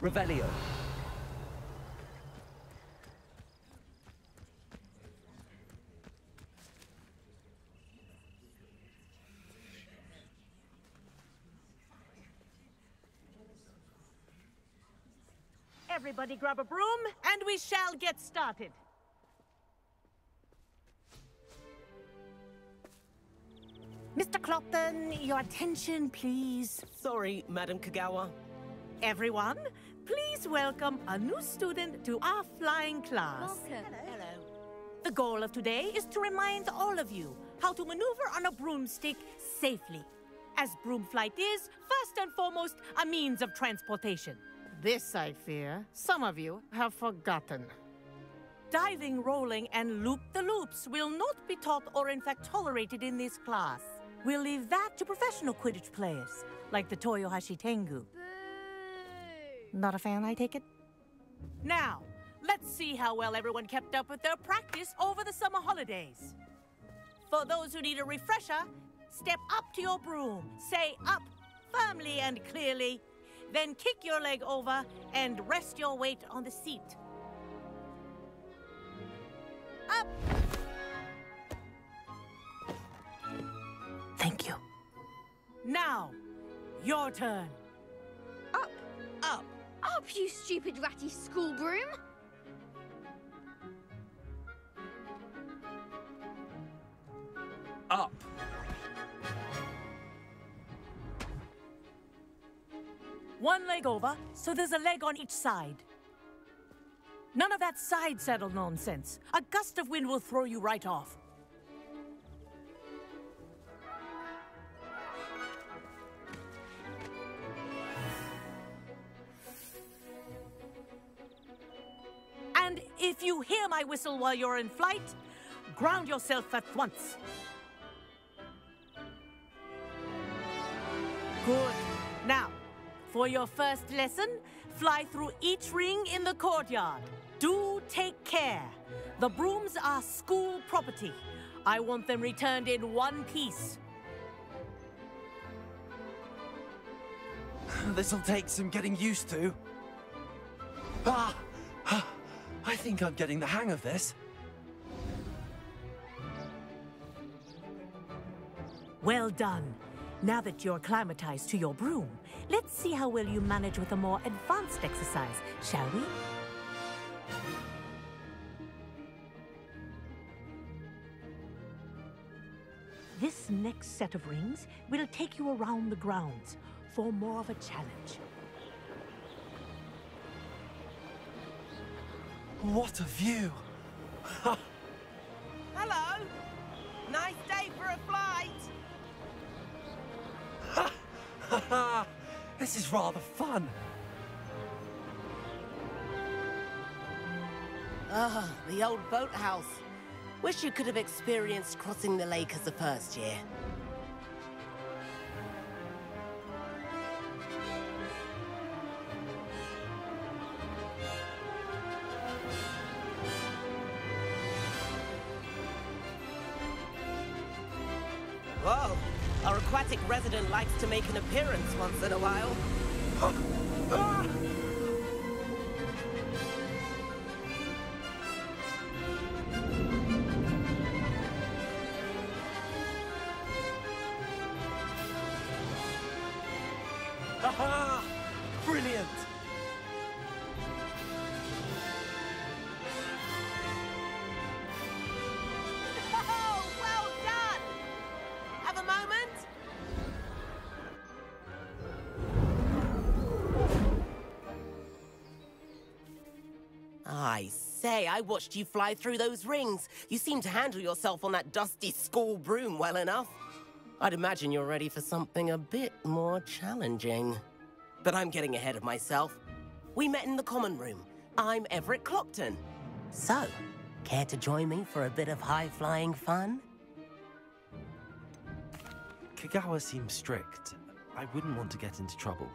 Revelio. Everybody grab a broom, and we shall get started. Mr. Clopton, your attention, please. Sorry, Madam Kogawa. Everyone, please welcome a new student to our flying class. Welcome. Hello. The goal of today is to remind all of you how to maneuver on a broomstick safely. As broom flight is, first and foremost, a means of transportation. This, I fear, some of you have forgotten. Diving, rolling, and loop-the-loops will not be taught or in fact tolerated in this class. We'll leave that to professional Quidditch players, like the Toyohashi Tengu. Not a fan, I take it? Now, let's see how well everyone kept up with their practice over the summer holidays. For those who need a refresher, step up to your broom, say up firmly and clearly, then kick your leg over and rest your weight on the seat. Up! Thank you. Now, your turn. Up. Up. Up, you stupid ratty school broom. Up. One leg over, so there's a leg on each side. None of that side saddle nonsense. A gust of wind will throw you right off. And if you hear my whistle while you're in flight, ground yourself at once. Good. Now, for your first lesson, fly through each ring in the courtyard. Do take care. The brooms are school property. I want them returned in one piece. This'll take some getting used to. Ah! I think I'm getting the hang of this. Well done. Now that you're acclimatized to your broom, let's see how well you manage with a more advanced exercise, shall we? This next set of rings will take you around the grounds for more of a challenge. What a view! Hello! Nice day for a flight! this is rather fun. Ah, the old boathouse. Wish you could have experienced crossing the lake as a first year. Aquatic resident likes to make an appearance once in a while. Ah! Brilliant! I say, I watched you fly through those rings. You seem to handle yourself on that dusty school broom well enough. I'd imagine you're ready for something a bit more challenging. But I'm getting ahead of myself. We met in the common room. I'm Everett Clopton. So, care to join me for a bit of high-flying fun? Kogawa seems strict. I wouldn't want to get into trouble.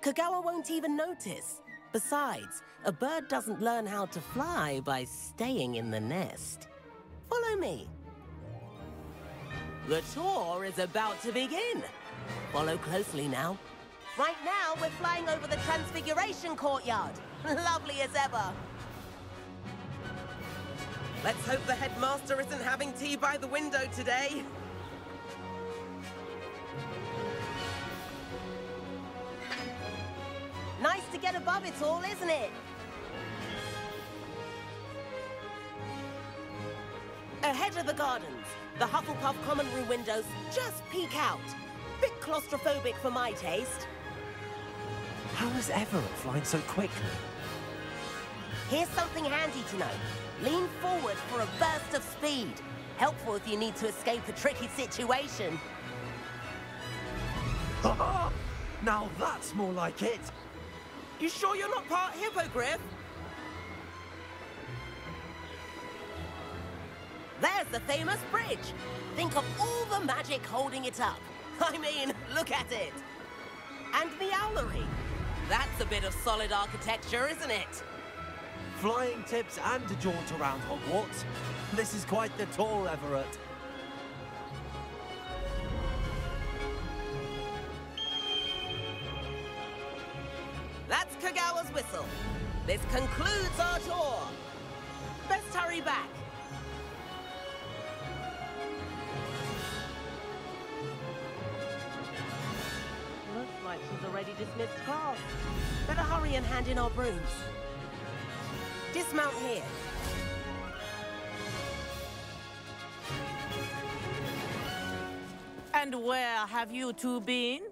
Kogawa won't even notice. Besides, a bird doesn't learn how to fly by staying in the nest. Follow me. The tour is about to begin. Follow closely now. Right now, we're flying over the Transfiguration Courtyard. Lovely as ever. Let's hope the headmaster isn't having tea by the window today. Nice to get above it all, isn't it? Ahead of the gardens, the Hufflepuff common room windows just peek out. Bit claustrophobic for my taste. How is Everett flying so quickly? Here's something handy to know. Lean forward for a burst of speed. Helpful if you need to escape a tricky situation. now that's more like it. You sure you're not part hippogriff? There's the famous bridge. Think of all the magic holding it up. I mean, look at it. And the owlery. That's a bit of solid architecture, isn't it? Flying tips and a jaunt around Hogwarts. This is quite the tour, Everett. Whistle. This concludes our tour. Best hurry back. Looks like she's already dismissed class. Better hurry and hand in our brooms. Dismount here. And where have you two been?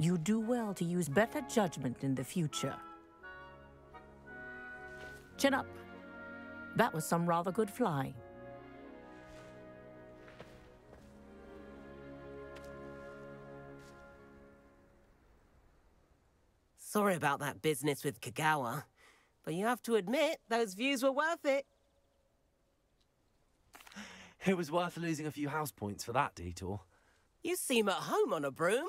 you do well to use better judgment in the future. Chin up. That was some rather good flying. Sorry about that business with Kogawa. But you have to admit, those views were worth it. It was worth losing a few house points for that detour. You seem at home on a broom.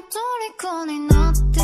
の虜になって